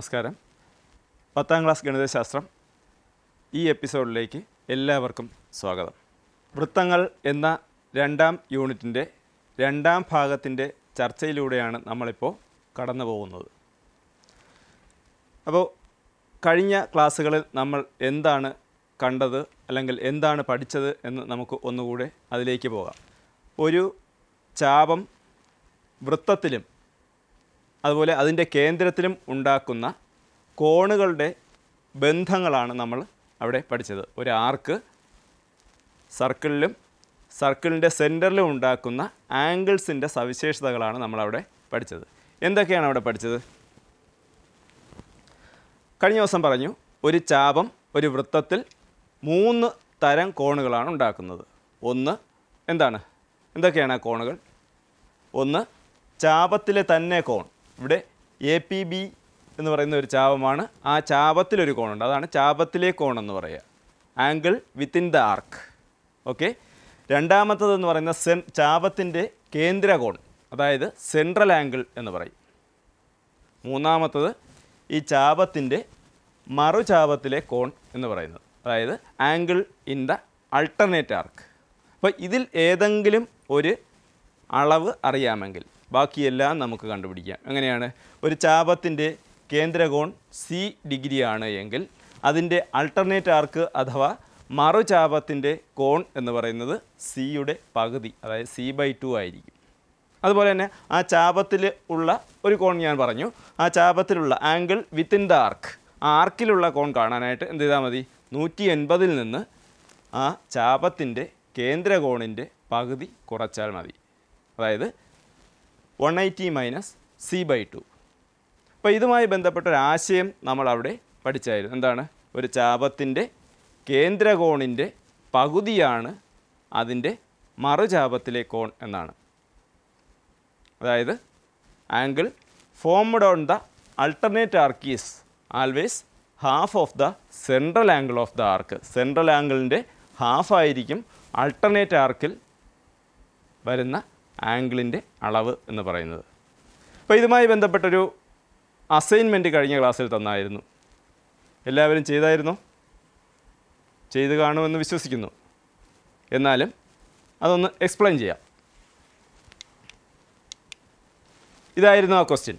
നമസ്കാരം. പത്താം ക്ലാസ് ഗണിതശാസ്ത്രം. ഈ എപ്പിസോഡിലേക്ക് എല്ലാവർക്കും സ്വാഗതം. വൃത്തങ്ങൾ എന്ന രണ്ടാം യൂണിറ്റിന്റെ രണ്ടാം ഭാഗത്തിന്റെ ചർച്ചയിലൂടെയാണ് നമ്മളിപ്പോൾ കടന്നു പോകുന്നത് അപ്പോൾ കഴിഞ്ഞ ക്ലാസ്സുകളിൽ നമ്മൾ എന്താണ് കണ്ടത് അല്ലെങ്കിൽ എന്താണ് പഠിച്ചത് എന്ന് നമുക്ക് ഒന്നുകൂടെ അതിലേക്ക് പോകാം. ഒരു ചാപം വൃത്തത്തിലും അതുപോലെ അതിന്റെ കേന്ദ്രത്തിലും ഉണ്ടാക്കുന്ന കോണുകളുടെ ബന്ധങ്ങളാണ് നമ്മൾ അവിടെ പഠിച്ചത്. ഒരു ആർക്ക് സർക്കിളിലും സർക്കിളിന്റെ സെന്ററിലും ഉണ്ടാക്കുന്ന ആംഗിൾസിന്റെ സവിശേഷതകളാണ് നമ്മളവിടെ പഠിച്ചത്. എന്തൊക്കെയാണ് അവിടെ പഠിച്ചത്? കഴിഞ്ഞ ദിവസം പറഞ്ഞു ഒരു ചാപം ഒരു വൃത്തത്തിൽ മൂന്ന് തരം കോണുകളാണ് ഉണ്ടാക്കുന്നത്. ഒന്ന് എന്താണ്? എന്തൊക്കെയാണ് ആ കോണുകൾ? ഒന്ന് ചാപത്തിലെ തന്നെ കോൺ. ഇവിടെ എ പി ബി എന്ന് പറയുന്ന ഒരു ചാപമാണ്. ആ ചാപത്തിലൊരു കോണുണ്ട്. അതാണ് ചാപത്തിലെ കോണെന്ന് പറയുക. Angle within the arc okay രണ്ടാമത്തതെന്ന് പറയുന്ന സെൻ ചാപത്തിന്റെ കേന്ദ്ര കോൺ. അതായത് സെൻട്രൽ ആംഗിൾ എന്ന് പറയും. മൂന്നാമത്തത് ഈ ചാപത്തിന്റെ മറുചാപത്തിലെ കോൺ എന്ന് പറയുന്നത്. അതായത് angle in the alternate arc അപ്പോൾ ഇതിൽ ഏതെങ്കിലും ഒരു അളവ് അറിയാമെങ്കിൽ ബാക്കിയെല്ലാം നമുക്ക് കണ്ടുപിടിക്കാം. എങ്ങനെയാണ്? ഒരു ചാപത്തിന്റെ കേന്ദ്രകോൺ സി ഡിഗ്രിയാണ് എങ്കിൽ അതിന്റെ അൾട്ടർനേറ്റ് ആർക്ക് അഥവാ മറുചാപത്തിന്റെ കോൺ എന്ന് പറയുന്നത് സിയുടെ പകുതി അതായത് സി ബൈ ടു ആയിരിക്കും. അതുപോലെ തന്നെ ആ ചാപത്തിൽ ഉള്ള ഒരു കോൺ ഞാൻ പറഞ്ഞു. ആ ചാപത്തിലുള്ള ആംഗിൾ വിത്തിൻ ദ ആർക്ക് ആ ആർക്കിലുള്ള കോൺ കാണാനായിട്ട് എന്ത് ചെയ്താൽ മതി? നൂറ്റി എൺപതിൽ നിന്ന് ആ ചാപത്തിന്റെ കേന്ദ്രകോണിന്റെ പകുതി കുറച്ചാൽ മതി. അതായത് one eighty minus C by two അപ്പോൾ ഇതുമായി ബന്ധപ്പെട്ട ഒരു ആശയം നമ്മൾ അവിടെ പഠിച്ചായിരുന്നു. എന്താണ്? ഒരു ചാപത്തിന്റെ കേന്ദ്രകോണിന്റെ പകുതിയാണ് അതിന്റെ മറുചാപത്തിലെ കോൺ എന്നാണ്. അതായത് angle formed on the alternate arc is always half of the central angle of the arc central ആംഗിളിന്റെ half ആയിരിക്കും അൾട്ടർനേറ്റ് ആർക്കിൽ വരുന്ന ആംഗിളിന്റെ അളവ് എന്ന് പറയുന്നത്. അപ്പോൾ ഇതുമായി ബന്ധപ്പെട്ടൊരു അസൈൻമെന്റ് കഴിഞ്ഞ ക്ലാസ്സിൽ തന്നായിരുന്നു. എല്ലാവരും ചെയ്തായിരുന്നോ? ചെയ്ത് കാണുമെന്ന് വിശ്വസിക്കുന്നു. എന്നാലും അതൊന്ന് എക്സ്പ്ലെയിൻ ചെയ്യാം. ഇതായിരുന്നു ആ question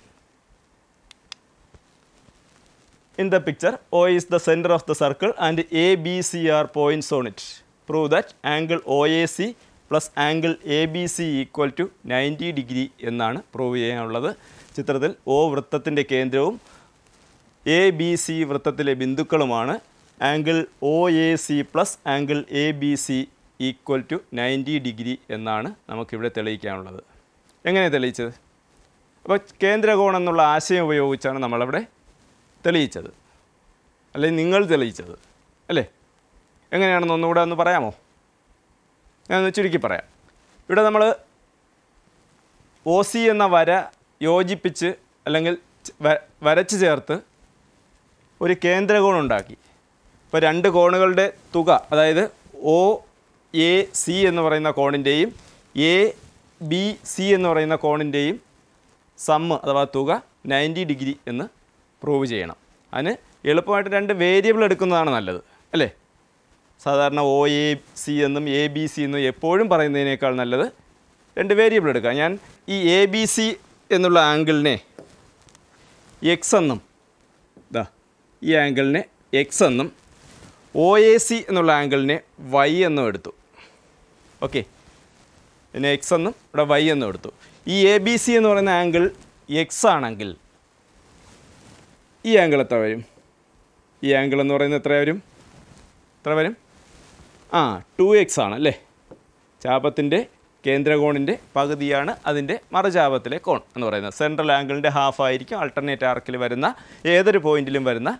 in the picture O is the centre of the circle and A B C are points on it prove that angle O A C plus angle A B C equal to ninety degree എന്നാണ് prove ചെയ്യാനുള്ളത്. ചിത്രത്തിൽ O വൃത്തത്തിന്റെ കേന്ദ്രവും A B C വൃത്തത്തിലെ ബിന്ദുക്കളുമാണ്. Angle O A C plus angle A B C equal to ninety degree എന്നാണ് നമുക്കിവിടെ തെളിയിക്കാനുള്ളത്. എങ്ങനെ തെളിയിച്ചത്? അപ്പോൾ കേന്ദ്രകോണം എന്നുള്ള ആശയം ഉപയോഗിച്ചാണ് നമ്മളവിടെ തെളിയിച്ചത്. അല്ലെങ്കിൽ നിങ്ങൾ തെളിയിച്ചത്. അല്ലേ? എങ്ങനെയാണെന്ന് ഒന്നുകൂടെ ഒന്ന് പറയാമോ? ഞാനൊന്ന് ചുരുക്കി പറയാം. ഇവിടെ നമ്മൾ ഒ സി എന്ന വര യോജിപ്പിച്ച് അല്ലെങ്കിൽ വരച്ച് ചേർത്ത് ഒരു കേന്ദ്രകോൺ ഉണ്ടാക്കി. ഇപ്പോൾ രണ്ട് കോണുകളുടെ തുക അതായത് ഒ എ സി എന്ന് പറയുന്ന കോണിന്റെയും എ ബി സി എന്ന് പറയുന്ന കോണിന്റെയും സമ്മ് അഥവാ തുക നയന്റി ഡിഗ്രി എന്ന് പ്രൂവ് ചെയ്യണം. അതിന് എളുപ്പമായിട്ട് രണ്ട് വേരിയബിൾ എടുക്കുന്നതാണ് നല്ലത്. അല്ലേ? സാധാരണ ഒ എ സി എന്നും എ ബി സി എന്നും എപ്പോഴും പറയുന്നതിനേക്കാൾ നല്ലത് രണ്ട് വേരിയബിൾ എടുക്കാം. ഞാൻ ഈ എ ബി സി എന്നുള്ള ആംഗിളിനെ എക്സ് എന്നും ഇതാ ഈ ആംഗിളിനെ എക്സ് എന്നും ഒ എ സി എന്നുള്ള ആംഗിളിനെ വൈ എന്നും എടുത്തു. ഓക്കെ പിന്നെ എക്സ് എന്നും ഇവിടെ വൈ എന്നും എടുത്തു. ഈ എ ബി സി എന്ന് പറയുന്ന ആംഗിൾ എക്സ് ആണെങ്കിൽ ഈ ആംഗിൾ എത്ര വരും? ഈ ആംഗിൾ എന്ന് പറയുന്നത് എത്ര വരും? എത്ര വരും? ആ ടു എക്സ് ആണ് അല്ലേ? ചാപത്തിന്റെ കേന്ദ്രകോണിന്റെ പകുതിയാണ് അതിന്റെ മറുചാപത്തിലെ കോൺ എന്ന് പറയുന്നത്. സെൻട്രൽ ആംഗിളിന്റെ ഹാഫ് ആയിരിക്കും അൾട്ടർനേറ്റ് ആർക്കിൽ വരുന്ന ഏതൊരു പോയിന്റിലും വരുന്ന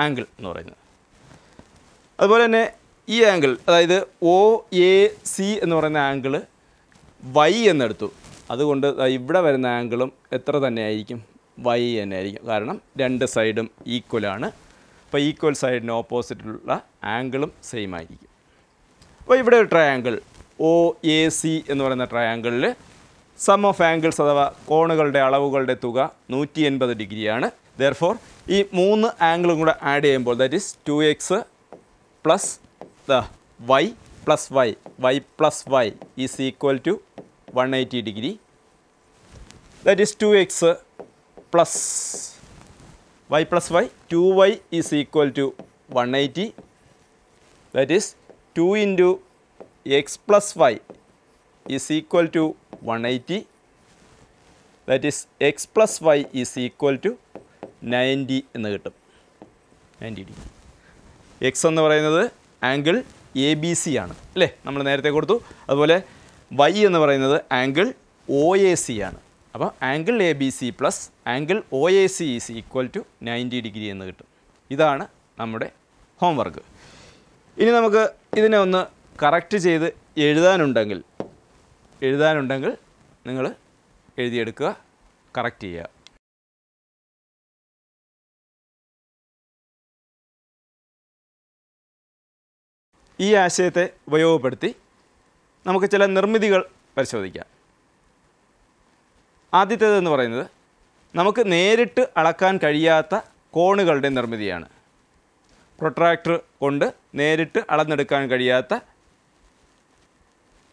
ആംഗിൾ എന്ന് പറയുന്നത്. അതുപോലെ തന്നെ ഈ ആംഗിൾ അതായത് ഒ എ സി എന്ന് പറയുന്ന ആംഗിൾ വൈ എന്നെടുത്തു. അതുകൊണ്ട് ഇവിടെ വരുന്ന ആംഗിളും എത്ര തന്നെ ആയിരിക്കും വൈ തന്നെ ആയിരിക്കും കാരണം രണ്ട് സൈഡും ഈക്വലാണ് അപ്പോൾ ഈക്വൽ സൈഡിന് ഓപ്പോസിറ്റുള്ള ആംഗിളും സെയിം ആയിരിക്കും. അപ്പോൾ ഇവിടെ ഒരു ട്രയാങ്കിൾ ഒ എ സി എന്ന് പറയുന്ന ട്രയാങ്കിളിൽ സം ഓഫ് ആംഗിൾസ് അഥവാ കോണുകളുടെ അളവുകളുടെ തുക നൂറ്റി എൺപത് ഡിഗ്രിയാണ്. ദർഫോർ ഈ മൂന്ന് ആംഗിളും കൂടെ ആഡ് ചെയ്യുമ്പോൾ that is two x plus the y plus y y plus y is equal to one eighty degree that is two x plus y plus y two y is equal to one eighty that is two into x plus y is equal to one eighty that is x plus y is equal to ninety എന്ന് കിട്ടും. Ninety degree X എന്ന് പറയുന്നത് angle A B C ആണ്. അല്ലേ? നമ്മൾ നേരത്തെ കൊടുത്തു. അതുപോലെ വൈ എന്ന് പറയുന്നത് ആംഗിൾ ഒ എ സി ആണ്. അപ്പോൾ angle A B C plus angle O A C is equal to ninety degree എന്ന് കിട്ടും. ഇതാണ് നമ്മുടെ ഹോംവർക്ക് ഇനി നമുക്ക് ഇതിനെ ഒന്ന് കറക്റ്റ് ചെയ്ത് എഴുതാനുണ്ടെങ്കിൽ എഴുതാനുണ്ടെങ്കിൽ നിങ്ങൾ എഴുതിയെടുക്കുക കറക്റ്റ് ചെയ്യുക. ഈ ആശയത്തെ ഉപയോഗപ്പെടുത്തി നമുക്ക് ചില നിർമ്മിതികൾ പരിശോധിക്കാം. ആദ്യത്തേതെന്ന് പറയുന്നത് നമുക്ക് നേരിട്ട് അളക്കാൻ കഴിയാത്ത കോണുകളുടെ നിർമ്മിതിയാണ്. പ്രൊട്രാക്ടർ കൊണ്ട് നേരിട്ട് അളന്നെടുക്കാൻ കഴിയാത്ത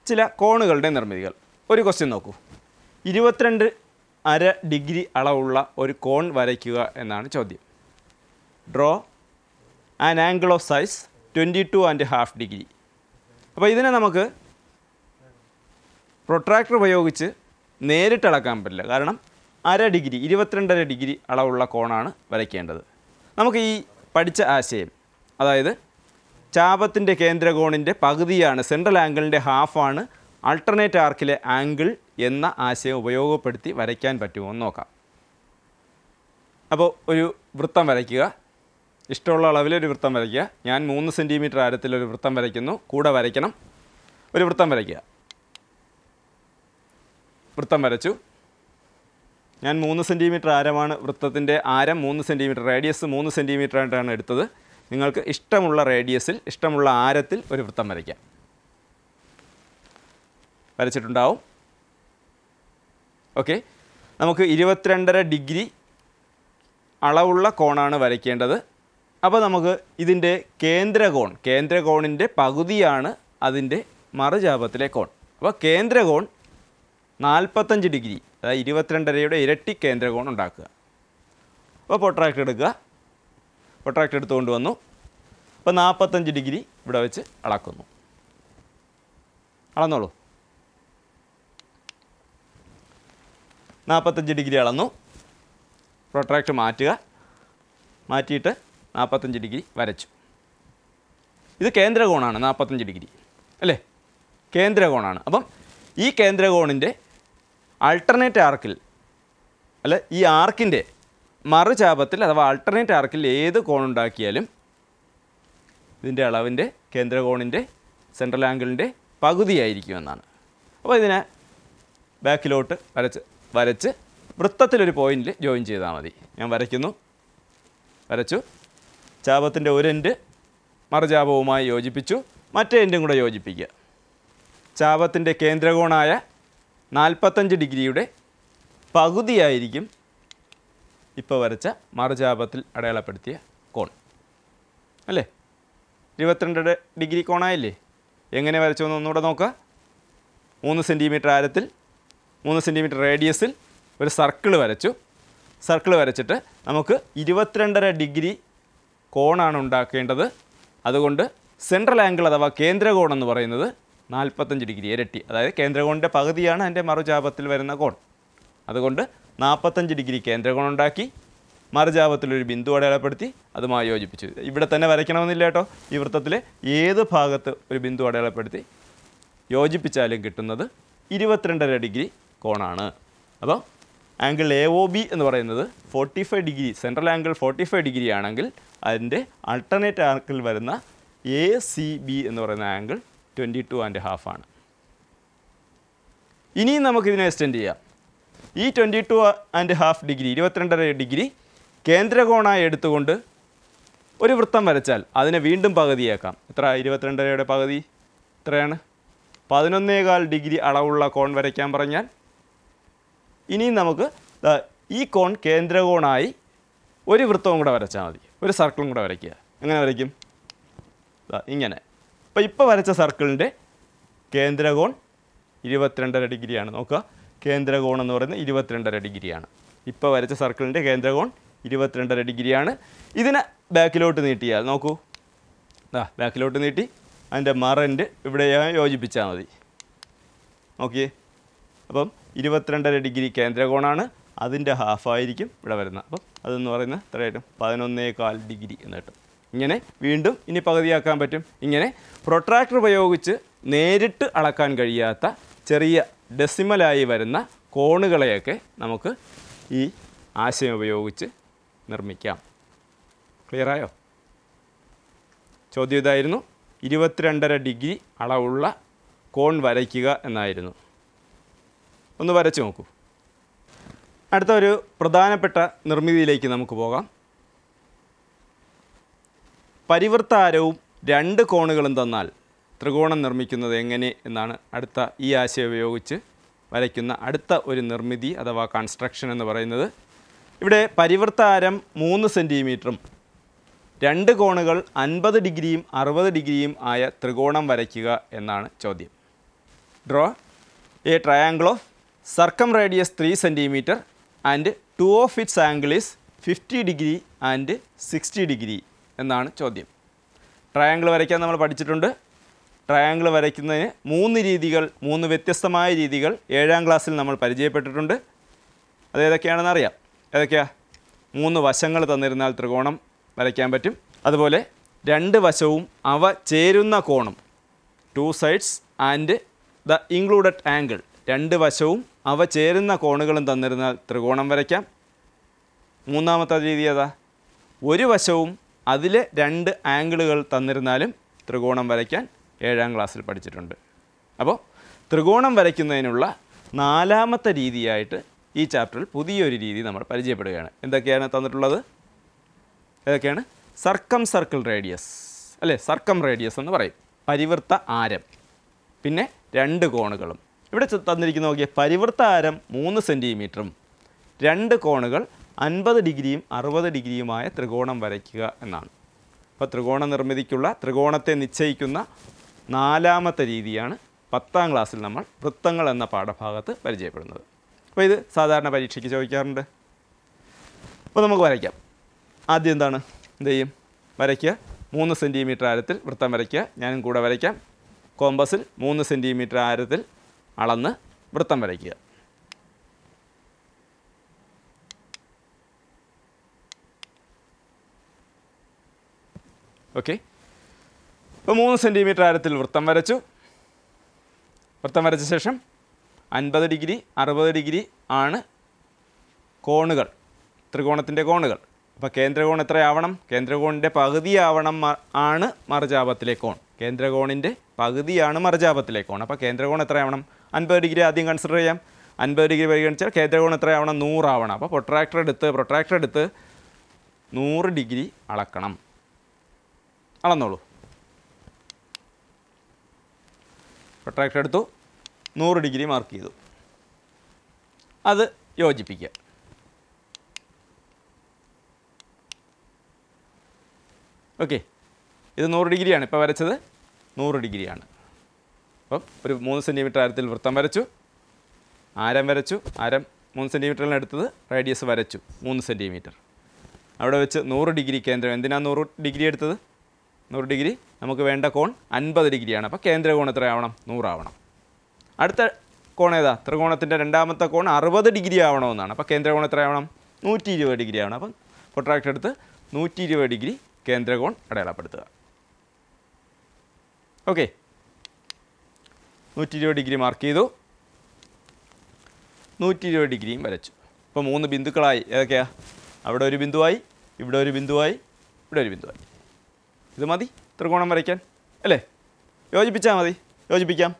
ചില കോണുകളുടെ നിർമ്മിതികൾ. ഒരു ക്വസ്റ്റ്യൻ നോക്കൂ. ഇരുപത്തിരണ്ട് അര ഡിഗ്രി അളവുള്ള ഒരു കോൺ വരയ്ക്കുക എന്നാണ് ചോദ്യം. Draw an angle of size twenty two and half degree അപ്പോൾ ഇതിനെ നമുക്ക് പ്രൊട്രാക്ടർ ഉപയോഗിച്ച് നേരിട്ട് അളക്കാൻ പറ്റില്ല. കാരണം അര ഡിഗ്രി ഇരുപത്തിരണ്ടര ഡിഗ്രി അളവുള്ള കോണാണ് വരയ്ക്കേണ്ടത്. നമുക്ക് ഈ പഠിച്ച ആശയം അതായത് ചാപത്തിന്റെ കേന്ദ്രകോണിന്റെ പകുതിയാണ് സെൻട്രൽ ആംഗിളിന്റെ ഹാഫാണ് ആൾട്ടർനേറ്റ് ആർക്കിലെ ആംഗിൾ എന്ന ആശയം ഉപയോഗപ്പെടുത്തി വരയ്ക്കാൻ പറ്റുമോ എന്ന് നോക്കാം. അപ്പോൾ ഒരു വൃത്തം വരയ്ക്കുക. ഇഷ്ടമുള്ള അളവിലൊരു വൃത്തം വരയ്ക്കുക. ഞാൻ മൂന്ന് സെന്റിമീറ്റർ ആരത്തിലൊരു വൃത്തം വരയ്ക്കുന്നു. കൂടെ വരയ്ക്കണം. ഒരു വൃത്തം വരയ്ക്കുക. വൃത്തം വരച്ചു. ഞാൻ മൂന്ന് സെന്റിമീറ്റർ ആരമാണ് വൃത്തത്തിന്റെ ആരം? മൂന്ന് സെന്റിമീറ്റർ റേഡിയസ് മൂന്ന് സെന്റിമീറ്റർ ആയിട്ടാണ് എടുത്തത്. നിങ്ങൾക്ക് ഇഷ്ടമുള്ള റേഡിയസിൽ ഇഷ്ടമുള്ള ആരത്തിൽ ഒരു വൃത്തം വരയ്ക്കാം. വരച്ചിട്ടുണ്ടാവും. ഓക്കെ. നമുക്ക് ഇരുപത്തിരണ്ടര ഡിഗ്രി അളവുള്ള കോണാണ് വരയ്ക്കേണ്ടത്. അപ്പോൾ നമുക്ക് ഇതിന്റെ കേന്ദ്രകോൺ കേന്ദ്രകോണിന്റെ പകുതിയാണ് അതിന്റെ മറുചാപത്തിലെ കോൺ. അപ്പോൾ കേന്ദ്രകോൺ നാൽപ്പത്തഞ്ച് ഡിഗ്രി അതായത് ഇരുപത്തിരണ്ടരയുടെ ഇരട്ടി കേന്ദ്രകോൺ ഉണ്ടാക്കുക. അപ്പോൾ പൊട്രാക്ട് എടുക്കുക. പൊട്രാക്ട് എടുത്തുകൊണ്ട് വന്നു. അപ്പോൾ നാൽപ്പത്തഞ്ച് ഡിഗ്രി ഇവിടെ വെച്ച് അളക്കുന്നു. അളന്നോളൂ. നാൽപ്പത്തഞ്ച് ഡിഗ്രി അളന്നു. പ്രൊട്രാക്ട് മാറ്റുക. മാറ്റിയിട്ട് നാൽപ്പത്തഞ്ച് ഡിഗ്രി വരച്ചു. ഇത് കേന്ദ്രകോണാണ് നാൽപ്പത്തഞ്ച് ഡിഗ്രി. അല്ലേ? കേന്ദ്രകോണാണ് അപ്പം ഈ കേന്ദ്രകോണിന്റെ ആൾട്ടർനേറ്റ് ആർക്കിൽ അല്ല ഈ ആർക്കിന്റെ മറുചാപത്തിൽ അഥവാ ആൾട്ടർനേറ്റ് ആർക്കിൽ ഏത് കോണുണ്ടാക്കിയാലും ഇതിന്റെ അളവിന്റെ കേന്ദ്രകോണിന്റെ സെൻട്രൽ ആംഗിളിന്റെ പകുതിയായിരിക്കുമെന്നാണ് അപ്പോൾ ഇതിനെ ബാക്കിലോട്ട് വരച്ച് വരച്ച് വൃത്തത്തിലൊരു പോയിന്റിൽ ജോയിൻ ചെയ്താൽ മതി. ഞാൻ വരയ്ക്കുന്നു. വരച്ചു. ചാപത്തിന്റെ ഒരു എൻഡ് മറുചാപവുമായി യോജിപ്പിച്ചു. മറ്റേ എൻഡും കൂടെ യോജിപ്പിക്കുക. ചാപത്തിന്റെ കേന്ദ്രകോണായ നാൽപ്പത്തഞ്ച് ഡിഗ്രിയുടെ പകുതിയായിരിക്കും ഇപ്പോൾ വരച്ച മറുചാപത്തിൽ അടയാളപ്പെടുത്തിയ കോൺ. അല്ലേ? ഇരുപത്തിരണ്ട് ഡിഗ്രി കോണായില്ലേ? എങ്ങനെ വരച്ചു എന്ന് ഒന്നുകൂടെ നോക്കുക മൂന്ന് സെന്റിമീറ്റർ ആരത്തിൽ? മൂന്ന് സെന്റിമീറ്റർ റേഡിയസിൽ ഒരു സർക്കിൾ വരച്ചു. സർക്കിൾ വരച്ചിട്ട് നമുക്ക് ഇരുപത്തിരണ്ടര ഡിഗ്രി കോണാണ് ഉണ്ടാക്കേണ്ടത്. അതുകൊണ്ട് സെൻട്രൽ ആംഗിൾ അഥവാ കേന്ദ്രകോൺ എന്ന് പറയുന്നത് നാൽപ്പത്തഞ്ച് ഡിഗ്രി ഇരട്ടി അതായത് കേന്ദ്രകോണിന്റെ പകുതിയാണ് അതിന്റെ മറുചാപത്തിൽ വരുന്ന കോൺ. അതുകൊണ്ട് നാൽപ്പത്തഞ്ച് ഡിഗ്രി കേന്ദ്രകോണുണ്ടാക്കി ഒരു ബിന്ദു അടയാളപ്പെടുത്തി അതുമായി യോജിപ്പിച്ചു. ഇവിടെ തന്നെ വരയ്ക്കണമെന്നില്ല കേട്ടോ. ഈ വൃത്തത്തിലെ ഏത് ഭാഗത്ത് ഒരു ബിന്ദു അടയാളപ്പെടുത്തി യോജിപ്പിച്ചാലും കിട്ടുന്നത് ഇരുപത്തിരണ്ടര ഡിഗ്രി കോണാണ്. അപ്പോൾ ആംഗിൾ എ ഒ ബി എന്ന് പറയുന്നത് forty five degree central angle forty five degree ആണെങ്കിൽ അതിന്റെ ആൾട്ടർനേറ്റ് ആർക്കിൽ വരുന്ന എ സി ബി എന്ന് പറയുന്ന ആംഗിൾ ട്വന്റി ടു ആൻഡ് ഹാഫാണ് ഇനിയും നമുക്കിതിനെ എക്സ്റ്റെൻഡ് ചെയ്യാം. ഈ twenty two and half degree ഇരുപത്തിരണ്ടര degree കേന്ദ്രകോണായി എടുത്തുകൊണ്ട് ഒരു വൃത്തം വരച്ചാൽ അതിനെ വീണ്ടും പകുതിയാക്കാം. എത്ര? ഇരുപത്തിരണ്ടരയുടെ പകുതി എത്രയാണ്? പതിനൊന്നേകാൽ ഡിഗ്രി അളവുള്ള കോൺ വരയ്ക്കാൻ പറഞ്ഞാൽ ഇനിയും നമുക്ക് ഈ കോൺ കേന്ദ്രകോണായി ഒരു വൃത്തവും കൂടെ വരച്ചാൽ മതി. ഒരു സർക്കിളും കൂടെ വരയ്ക്കുക. എങ്ങനെ വരയ്ക്കും? ഇങ്ങനെ. അപ്പോൾ ഇപ്പോൾ വരച്ച സർക്കിളിന്റെ കേന്ദ്രകോൺ ഇരുപത്തിരണ്ടര ഡിഗ്രിയാണ്. നോക്കുക. കേന്ദ്രകോൺ എന്ന് പറയുന്നത് ഇരുപത്തിരണ്ടര ഡിഗ്രിയാണ്. ഇപ്പോൾ വരച്ച സർക്കിളിന്റെ കേന്ദ്രകോൺ ഇരുപത്തിരണ്ടര ഡിഗ്രിയാണ്. ഇതിനെ ബാക്കിലോട്ട് നീട്ടിയാൽ നോക്കൂ. ആ ബാക്കിലോട്ട് നീട്ടി. അതിന്റെ മറന്റ് ഇവിടെ യോജിപ്പിച്ചാൽ മതി. നോക്കിയേ. അപ്പം ഇരുപത്തിരണ്ടര ഡിഗ്രി കേന്ദ്രകോണാണ്. അതിന്റെ ഹാഫായിരിക്കും ഇവിടെ വരുന്നത്. അപ്പം അതെന്ന് പറയുന്നത് എത്രയായിട്ടും? പതിനൊന്നേകാൽ ഡിഗ്രി എന്ന് കിട്ടും. ഇങ്ങനെ വീണ്ടും ഇനി പകുതിയാക്കാൻ പറ്റും. ഇങ്ങനെ പ്രൊട്രാക്ടർ ഉപയോഗിച്ച് നേരിട്ട് അളക്കാൻ കഴിയാത്ത ചെറിയ ഡെസിമലായി വരുന്ന കോണുകളെയൊക്കെ നമുക്ക് ഈ ആശയം ഉപയോഗിച്ച് നിർമ്മിക്കാം. ക്ലിയറായോ? ചോദ്യം ഇതായിരുന്നു. ഇരുപത്തിരണ്ടര ഡിഗ്രി അളവുള്ള കോൺ വരയ്ക്കുക എന്നായിരുന്നു. ഒന്ന് വരച്ച് നോക്കൂ. അടുത്ത ഒരു പ്രധാനപ്പെട്ട നിർമ്മിതിയിലേക്ക് നമുക്ക് പോകാം. പരിവൃത്താരവും രണ്ട് കോണുകളും തന്നാൽ ത്രികോണം നിർമ്മിക്കുന്നത് എങ്ങനെ എന്നാണ് അടുത്ത ഈ ആശയം ഉപയോഗിച്ച് വരയ്ക്കുന്ന അടുത്ത ഒരു നിർമ്മിതി അഥവാ കൺസ്ട്രക്ഷൻ എന്ന് പറയുന്നത്. ഇവിടെ പരിവർത്താരം മൂന്ന് സെന്റിമീറ്ററും രണ്ട് കോണുകൾ അൻപത് ഡിഗ്രിയും അറുപത് ഡിഗ്രിയും ആയ ത്രികോണം വരയ്ക്കുക എന്നാണ് ചോദ്യം. Draw a triangle of circumradius three centimetre and two of its angle is fifty degree and sixty degree എന്നാണ് ചോദ്യം. ട്രയാങ്കിൾ വരയ്ക്കാൻ നമ്മൾ പഠിച്ചിട്ടുണ്ട്. ട്രയാങ്കിൾ വരയ്ക്കുന്നതിന് മൂന്ന് രീതികൾ മൂന്ന് വ്യത്യസ്തമായ രീതികൾ ഏഴാം ക്ലാസ്സിൽ നമ്മൾ പരിചയപ്പെട്ടിട്ടുണ്ട്. അത് ഏതൊക്കെയാണെന്ന് അറിയാം. ഏതൊക്കെയാ? മൂന്ന് വശങ്ങൾ തന്നിരുന്നാൽ ത്രികോണം വരയ്ക്കാൻ പറ്റും. അതുപോലെ രണ്ട് വശവും അവ ചേരുന്ന കോണം. Two sides and the included angle രണ്ട് വശവും അവ ചേരുന്ന കോണുകളും തന്നിരുന്നാൽ ത്രികോണം വരയ്ക്കാം. മൂന്നാമത്തെ രീതി ഏതാ? ഒരു വശവും അതിലെ രണ്ട് ആംഗിളുകൾ തന്നിരുന്നാലും ത്രികോണം വരയ്ക്കാൻ ഏഴാം ക്ലാസ്സിൽ പഠിച്ചിട്ടുണ്ട്. അപ്പോൾ ത്രികോണം വരയ്ക്കുന്നതിനുള്ള നാലാമത്തെ രീതിയായിട്ട് ഈ ചാപ്റ്ററിൽ പുതിയൊരു രീതി നമ്മൾ പരിചയപ്പെടുകയാണ്. എന്തൊക്കെയാണ് തന്നിട്ടുള്ളത്? ഏതൊക്കെയാണ്? Circumcircle radius. അല്ലേ? സർക്കം റേഡിയസ് എന്ന് പറയും. പരിവൃത്ത ആരം. പിന്നെ രണ്ട് കോണുകളും. ഇവിടെ തന്നിരിക്കുന്ന നോക്കിയ പരിവൃത്ത ആരം മൂന്ന് സെന്റിമീറ്ററും രണ്ട് കോണുകൾ അൻപത് ഡിഗ്രിയും അറുപത് ഡിഗ്രിയുമായ ത്രികോണം വരയ്ക്കുക എന്നാണ്. അപ്പോൾ ത്രികോണ നിർമ്മിതിക്കുള്ള ത്രികോണത്തെ നിശ്ചയിക്കുന്ന നാലാമത്തെ രീതിയാണ് പത്താം ക്ലാസ്സിൽ നമ്മൾ വൃത്തങ്ങൾ എന്ന പാഠഭാഗത്ത് പരിചയപ്പെടുന്നത്. അപ്പോൾ ഇത് സാധാരണ പരീക്ഷയ്ക്ക് ചോദിക്കാറുണ്ട്. അപ്പോൾ നമുക്ക് വരയ്ക്കാം. ആദ്യം എന്താണ്? എന്ത് ചെയ്യും? വരയ്ക്കുക. മൂന്ന് സെന്റിമീറ്റർ ആരത്തിൽ വൃത്തം വരയ്ക്കുക. ഞാനും കൂടെ വരയ്ക്കാം. കോമ്പസിൽ മൂന്ന് സെന്റിമീറ്റർ ആരത്തിൽ അളന്ന് വൃത്തം വരയ്ക്കുക. ഓക്കെ. ഇപ്പോൾ മൂന്ന് സെന്റിമീറ്റർ ആരത്തിൽ വൃത്തം വരച്ചു? വൃത്തം വരച്ച ശേഷം അൻപത് ഡിഗ്രി അറുപത് ഡിഗ്രി ആണ് കോണുകൾ ത്രികോണത്തിന്റെ കോണുകൾ. അപ്പോൾ കേന്ദ്രകോൺ എത്രയാവണം? കേന്ദ്രകോണിന്റെ പകുതിയാവണം ആണ് മറുചാപത്തിലെ കോൺ. കേന്ദ്രകോണിന്റെ പകുതിയാണ് മറുചാപത്തിലെ കോൺ. അപ്പോൾ കേന്ദ്രകോൺ എത്രയാവണം? അൻപത് ഡിഗ്രി ആദ്യം കൺസിഡർ ചെയ്യാം. അൻപത് ഡിഗ്രി പരിഗണിച്ചാൽ കേന്ദ്രകോൺ എത്രയാവണം? നൂറാവണം. അപ്പോൾ പ്രൊട്രാക്ടർ എടുത്ത് പ്രൊട്രാക്ടർ എടുത്ത് നൂറ് ഡിഗ്രി അളക്കണം. അളന്നോളൂ. പ്രൊട്രാക്ടർ എടുത്തു. നൂറ് ഡിഗ്രി മാർക്ക് ചെയ്തു. അത് യോജിപ്പിക്കുക. ഓക്കെ ഇത് നൂറ് ഡിഗ്രിയാണ്. ഇപ്പോൾ വരച്ചത് നൂറ് ഡിഗ്രിയാണ്. അപ്പം ഒരു മൂന്ന് സെന്റിമീറ്റർ ആരത്തിൽ വൃത്തം വരച്ചു. ആരം വരച്ചു. ആരം മൂന്ന് സെന്റിമീറ്ററിലാണ് എടുത്തത്. റേഡിയസ് വരച്ചു. മൂന്ന് സെന്റിമീറ്റർ അവിടെ വെച്ച് നൂറ് ഡിഗ്രി കേന്ദ്രം. എന്തിനാണ് നൂറ് ഡിഗ്രി എടുത്തത്? നൂറ് ഡിഗ്രി. നമുക്ക് വേണ്ട കോൺ അൻപത് ഡിഗ്രിയാണ്. അപ്പോൾ കേന്ദ്ര കോൺ എത്രയാവണം? നൂറാവണം. അടുത്ത കോൺ ഏതാ? ത്രികോണത്തിന്റെ രണ്ടാമത്തെ കോൺ അറുപത് ഡിഗ്രി ആവണമെന്നാണ്. അപ്പോൾ കേന്ദ്ര കോൺ എത്രയാവണം? നൂറ്റി ഇരുപത് ഡിഗ്രി ആവണം. അപ്പം പ്രൊട്രാക്ടർ എടുത്ത് നൂറ്റി ഇരുപത് ഡിഗ്രി കേന്ദ്ര കോൺ അടയാളപ്പെടുത്തുക. ഓക്കെ. നൂറ്റി ഇരുപത് ഡിഗ്രി മാർക്ക് ചെയ്തു. നൂറ്റി ഇരുപത് ഡിഗ്രിയും വരച്ചു. അപ്പോൾ മൂന്ന് ബിന്ദുക്കളായി. ഏതൊക്കെയാണ് അവിടെ ഒരു ബിന്ദുവായി ഇവിടെ ഒരു ബിന്ദുവായി ഇവിടെ ഒരു ബിന്ദുവായി. ഇത് മതി ത്രികോണം വരയ്ക്കാൻ. അല്ലേ? യോജിപ്പിച്ചാൽ മതി യോജിപ്പിക്കാം.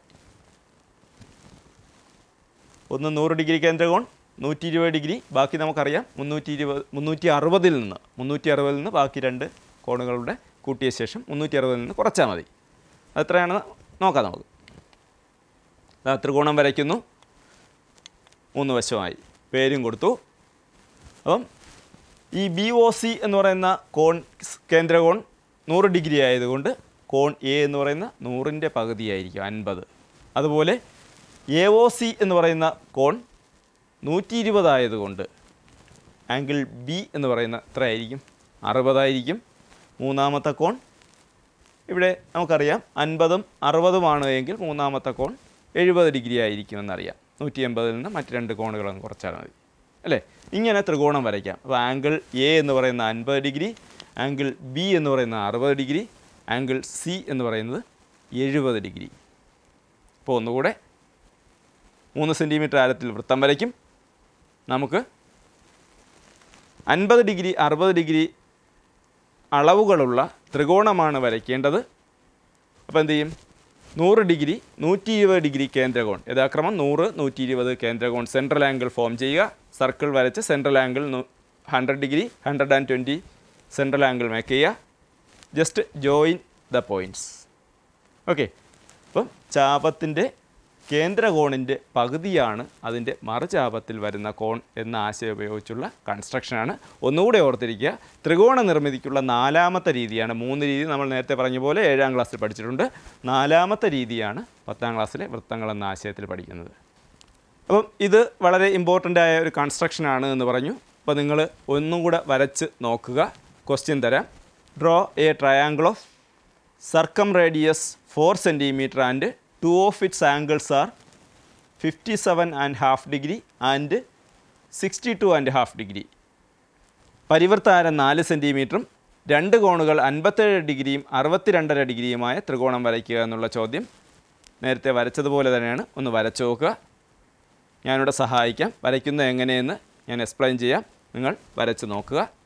ഒന്ന് നൂറ് ഡിഗ്രി കേന്ദ്രകോൺ നൂറ്റി ഇരുപത് ഡിഗ്രി ബാക്കി നമുക്കറിയാം മുന്നൂറ്റി ഇരുപത് മുന്നൂറ്റി അറുപതിൽ നിന്ന് മുന്നൂറ്റി അറുപതിൽ നിന്ന് ബാക്കി രണ്ട് കോണുകളുടെ കൂട്ടിയ ശേഷം മുന്നൂറ്റി അറുപതിൽ നിന്ന് കുറച്ചാൽ മതി. അത് എത്രയാണെന്ന് നോക്കാം നമുക്ക്. ത്രികോണം വരയ്ക്കുന്നു. മൂന്ന് വശമായി. പേരും കൊടുത്തു. അപ്പം ഈ ബി ഒ സി എന്ന് പറയുന്ന കോൺ കേന്ദ്രകോൺ നൂറ് ഡിഗ്രി ആയതുകൊണ്ട് കോൺ എ എന്ന് പറയുന്ന നൂറിന്റെ പകുതിയായിരിക്കും അൻപത്. അതുപോലെ എ ഒ സി എന്ന് പറയുന്ന കോൺ നൂറ്റി ഇരുപതായതുകൊണ്ട് ആംഗിൾ ബി എന്ന് പറയുന്ന എത്ര ആയിരിക്കും അറുപതായിരിക്കും. മൂന്നാമത്തെ കോൺ ഇവിടെ നമുക്കറിയാം അൻപതും അറുപതുമാണ് എങ്കിൽ മൂന്നാമത്തെ കോൺ എഴുപത് ഡിഗ്രി ആയിരിക്കും ആയിരിക്കുമെന്നറിയാം. നൂറ്റി എൺപതിൽ നിന്ന് മറ്റ് രണ്ട് കോണുകളൊന്ന് കുറച്ചാൽ മതി. അല്ലേ? ഇങ്ങനെ ത്രികോണം വരയ്ക്കാം. അപ്പോൾ ആംഗിൾ എ എന്ന് പറയുന്ന അൻപത് ഡിഗ്രി ആംഗിൾ ബി എന്ന് പറയുന്നത് അറുപത് ഡിഗ്രി ആംഗിൾ സി എന്ന് പറയുന്നത് എഴുപത് ഡിഗ്രി. അപ്പോൾ ഒന്നുകൂടെ മൂന്ന് സെന്റിമീറ്റർ ആഴത്തിൽ വൃത്തം വരയ്ക്കും. നമുക്ക് അൻപത് ഡിഗ്രി അറുപത് ഡിഗ്രി അളവുകളുള്ള ത്രികോണമാണ് വരയ്ക്കേണ്ടത്. അപ്പോൾ എന്ത് ചെയ്യും? നൂറ് ഡിഗ്രി നൂറ്റി ഇരുപത് ഡിഗ്രി കേന്ദ്രകോൺ. യഥാക്രമം നൂറ് നൂറ്റി ഇരുപത് കേന്ദ്രകോൺ. സെൻട്രൽ ആംഗിൾ ഫോം ചെയ്യുക. സർക്കിൾ വരച്ച് central angle hundred degree hundred and twenty central angle make ചെയ്യുക just join the points okay അപ്പം ചാപത്തിന്റെ കേന്ദ്രകോണിന്റെ പകുതിയാണ് അതിന്റെ മറുചാപത്തിൽ വരുന്ന കോൺ എന്ന ആശയം ഉപയോഗിച്ചുള്ള കൺസ്ട്രക്ഷനാണ് ഒന്നുകൂടെ ഓർത്തിരിക്കുക ത്രികോണ നിർമ്മിതിക്കുള്ള നാലാമത്തെ രീതിയാണ്. മൂന്ന് രീതി നമ്മൾ നേരത്തെ പറഞ്ഞ പോലെ ഏഴാം ക്ലാസ്സിൽ പഠിച്ചിട്ടുണ്ട്. നാലാമത്തെ രീതിയാണ് പത്താം ക്ലാസ്സിലെ വൃത്തങ്ങൾ എന്ന ആശയത്തിൽ പഠിക്കുന്നത്. അപ്പം ഇത് വളരെ ഇമ്പോർട്ടന്റ് ആയ ഒരു കൺസ്ട്രക്ഷനാണ് എന്ന് പറഞ്ഞു. അപ്പോൾ നിങ്ങൾ ഒന്നും കൂടെ വരച്ച് നോക്കുക. ക്വസ്റ്റ്യൻ തരാം. Draw a triangle of circumradius four centimetre and two of its angles are fifty seven and half degree and sixty two and half degree പരിവർത്താരം നാല് സെന്റിമീറ്ററും രണ്ട് കോണുകൾ അൻപത്തേഴ് ഡിഗ്രിയും അറുപത്തിരണ്ടര ഡിഗ്രിയുമായ ത്രികോണം വരയ്ക്കുക എന്നുള്ള ചോദ്യം നേരത്തെ വരച്ചതുപോലെ തന്നെയാണ്. ഒന്ന് വരച്ചു നോക്കുക. ഞാനിവിടെ സഹായിക്കാം. വരയ്ക്കുന്നത് എങ്ങനെയെന്ന് ഞാൻ എക്സ്പ്ലെയിൻ ചെയ്യാം. നിങ്ങൾ വരച്ച് നോക്കുക.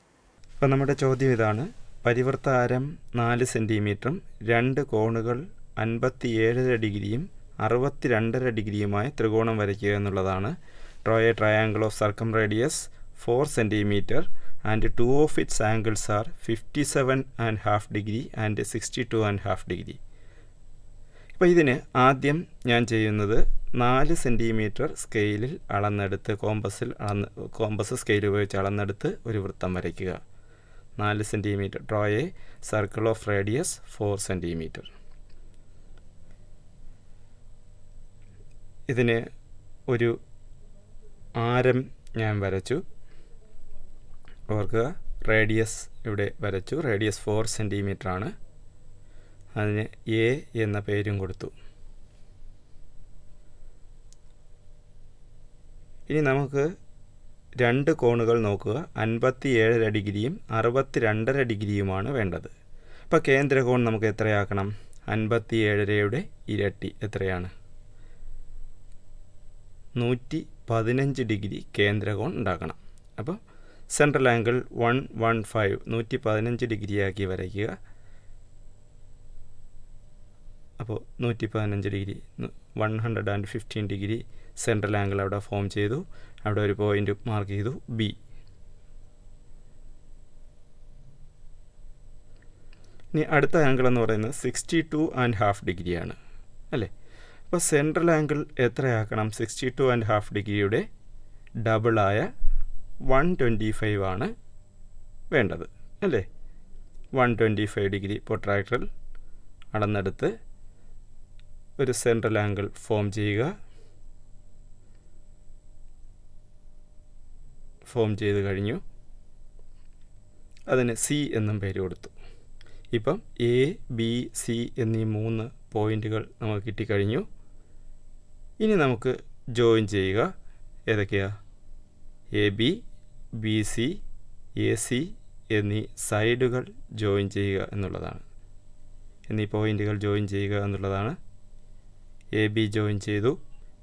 അപ്പോൾ നമ്മുടെ ചോദ്യം ഇതാണ്. പരിവർത്താരം നാല് സെന്റിമീറ്ററും രണ്ട് കോണുകൾ അൻപത്തിയേഴര ഡിഗ്രിയും അറുപത്തിരണ്ടര ഡിഗ്രിയുമായ ത്രികോണം വരയ്ക്കുക എന്നുള്ളതാണ്. A triangle of circumradius four centimetre and two of its angles are fifty seven and half degree and sixty two and half degree അപ്പോൾ ഇതിന് ആദ്യം ഞാൻ ചെയ്യുന്നത് നാല് സെന്റിമീറ്റർ സ്കെയിലിൽ അളന്നെടുത്ത് കോമ്പസിൽ അളന്ന് കോമ്പസ് സ്കെയിൽ ഉപയോഗിച്ച് അളന്നെടുത്ത് ഒരു വൃത്തം വരയ്ക്കുക. നാല് centimetre draw a circle of radius four centimetre ഇതിന് ഒരു ആരം ഞാൻ വരച്ചു. ഓർക്കുക റേഡിയസ് ഇവിടെ വരച്ചു. റേഡിയസ് ഫോർ സെന്റിമീറ്റർ ആണ്. അതിന് എ എന്ന പേരും കൊടുത്തു. ഇനി നമുക്ക് രണ്ട് കോണുകൾ നോക്കുക. അൻപത്തി ഏഴര ഡിഗ്രിയും അറുപത്തി രണ്ടര ഡിഗ്രിയുമാണ് വേണ്ടത്. അപ്പോൾ കേന്ദ്രകോൺ നമുക്ക് എത്രയാക്കണം? അൻപത്തി ഏഴരയുടെ ഇരട്ടി എത്രയാണ്? നൂറ്റി പതിനഞ്ച് ഡിഗ്രി കേന്ദ്രകോൺ ഉണ്ടാക്കണം. അപ്പോൾ central angle one one five നൂറ്റി പതിനഞ്ച് ഡിഗ്രിയാക്കി വരയ്ക്കുക. അപ്പോൾ നൂറ്റി പതിനഞ്ച് degree one hundred and fifteen degree central angle അവിടെ ഫോം ചെയ്തു. അവിടെ ഒരു പോയിന്റ് മാർക്ക് ചെയ്തു ബി ഇനി അടുത്ത ആംഗിൾ എന്ന് പറയുന്നത് സിക്സ്റ്റി ടു ആൻഡ് ഹാഫ് ഡിഗ്രിയാണ് അല്ലേ? അപ്പോൾ സെൻട്രൽ ആംഗിൾ എത്രയാക്കണം? സിക്സ്റ്റി ടു ആൻഡ് ഹാഫ് ഡിഗ്രിയുടെ ഡബിളായ വൺ ട്വന്റി ഫൈവ് ആണ് വേണ്ടത് അല്ലേ? വൺ ട്വന്റി ഫൈവ് ഡിഗ്രി പൊട്രാക്ടറിൽ അളന്നെടുത്ത് ഒരു സെൻട്രൽ ആംഗിൾ ഫോം ചെയ്യുക. ഫോം ചെയ്ത് കഴിഞ്ഞു. അതിന് സി എന്നും പേര് കൊടുത്തു. ഇപ്പം എ ബി സി എന്നീ മൂന്ന് പോയിന്റുകൾ നമുക്ക് കിട്ടിക്കഴിഞ്ഞു. ഇനി നമുക്ക് ജോയിൻ ചെയ്യുക. ഏതൊക്കെയാ? A B B C A C എന്നീ സൈഡുകൾ ജോയിൻ ചെയ്യുക എന്നുള്ളതാണ്. എന്നീ പോയിന്റുകൾ ജോയിൻ ചെയ്യുക എന്നുള്ളതാണ്. എ ബി ജോയിൻ ചെയ്തു.